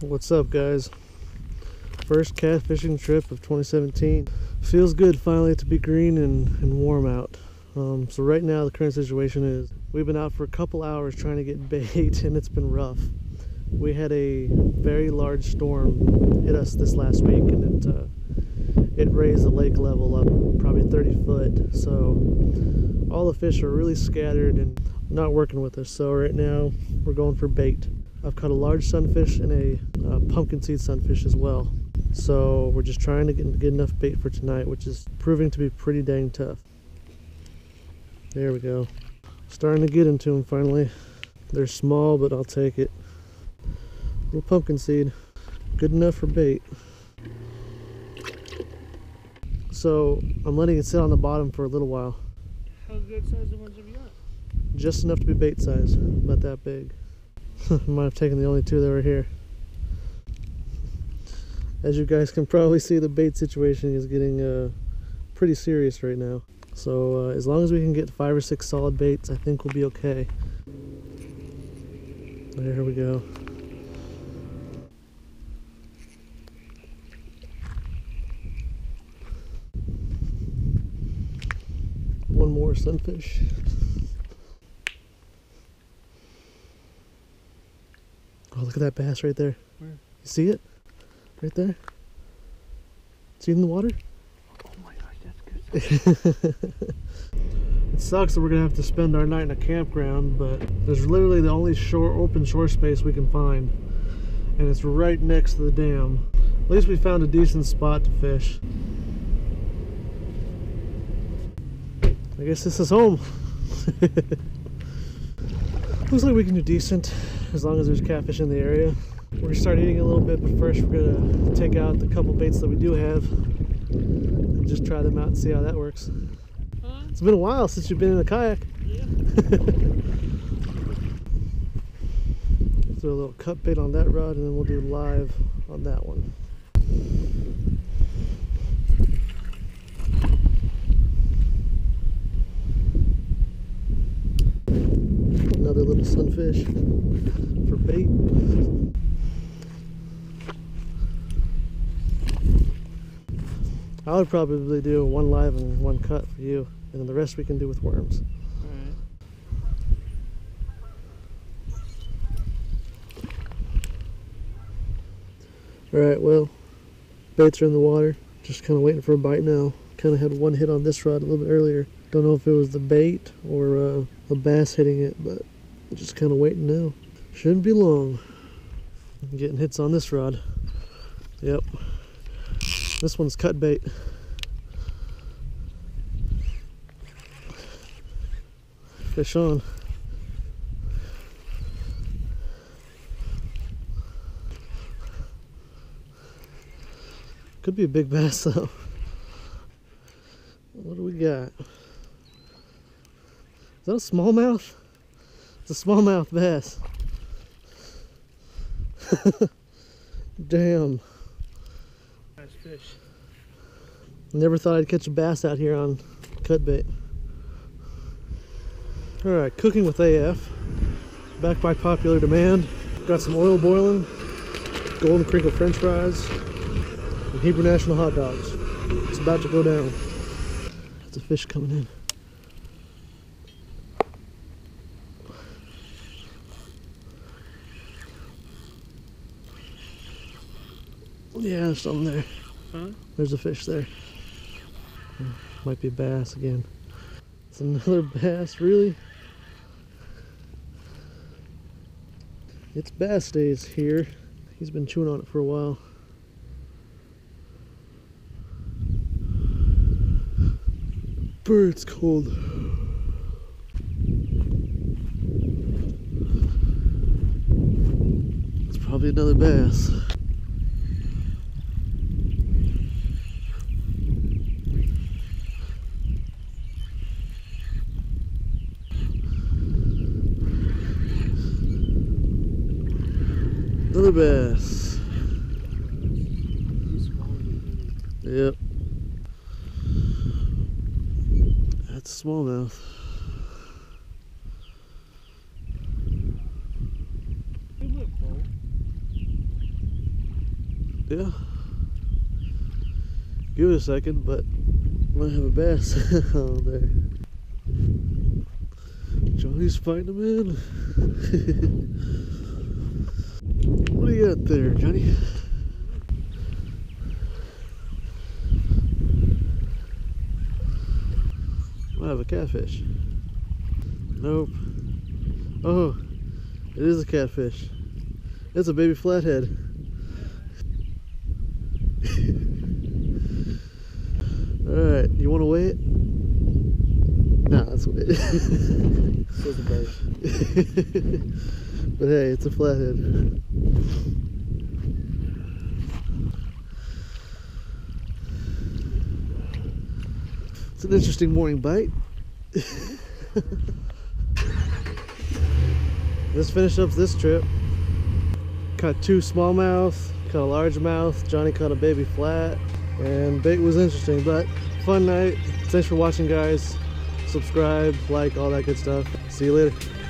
What's up, guys? First catfishing trip of 2017. Feels good finally to be green and, and warm out. Um, so right now the current situation is we've been out for a couple hours trying to get bait and it's been rough. We had a very large storm hit us this last week and it uh, it raised the lake level up probably 30 foot. So all the fish are really scattered and not working with us. So right now we're going for bait. I've caught a large sunfish and a uh, pumpkin seed sunfish as well. So we're just trying to get, get enough bait for tonight, which is proving to be pretty dang tough. There we go. Starting to get into them finally. They're small, but I'll take it. Little pumpkin seed. Good enough for bait. So I'm letting it sit on the bottom for a little while. How good size the ones have you got? Just enough to be bait size, about that big. Might have taken the only two that were here. As you guys can probably see, the bait situation is getting uh, pretty serious right now. So uh, as long as we can get five or six solid baits, I think we'll be okay. There we go. One more sunfish. Oh, look at that bass right there. Where? You see it? Right there? See it in the water? Oh my gosh, that's good. It sucks that we're gonna have to spend our night in a campground, but there's literally the only shore open shore space we can find. And it's right next to the dam. At least we found a decent spot to fish. I guess this is home. Looks like we can do decent as long as there's catfish in the area. We're gonna start eating a little bit, but first we're gonna take out the couple baits that we do have and just try them out and see how that works. Huh? It's been a while since you've been in a kayak. Yeah. Throw a little cut bait on that rod and then we'll do live on that one. Another little sunfish for bait. I would probably do one live and one cut for you, and then the rest we can do with worms. Alright. All right, well, baits are in the water. Just kind of waiting for a bite now. Kind of had one hit on this rod a little bit earlier. Don't know if it was the bait or uh, a bass hitting it, but just kind of waiting now. Shouldn't be long. I'm getting hits on this rod. Yep. This one's cut bait. Fish on. Could be a big bass though. What do we got? Is that a smallmouth? It's a smallmouth bass. Damn. Nice fish. Never thought I'd catch a bass out here on cut bait. Alright, cooking with AF. Back by popular demand. Got some oil boiling, golden crinkle french fries, and Hebrew National hot dogs. It's about to go down. That's a fish coming in. Yeah, there's something there. Huh? There's a fish there. Might be a bass again. It's another bass, really? It's bass days here. He's been chewing on it for a while. Bird's cold. It's probably another bass. Another bass. Yep. That's smallmouth. Yeah. Give it a second, but I might have a bass on there. Johnny's fighting him in. you got there, Johnny? Might have a catfish. Nope. Oh, it is a catfish. It's a baby flathead. Alright, you want to weigh it? Nah, let's weigh it. Says bird. but hey, it's a flathead. It's an interesting morning bite. Let's finish up this trip. Caught two smallmouth, caught a largemouth, Johnny caught a baby flat, and bait was interesting, but fun night. Thanks for watching, guys. Subscribe, like, all that good stuff. See you later.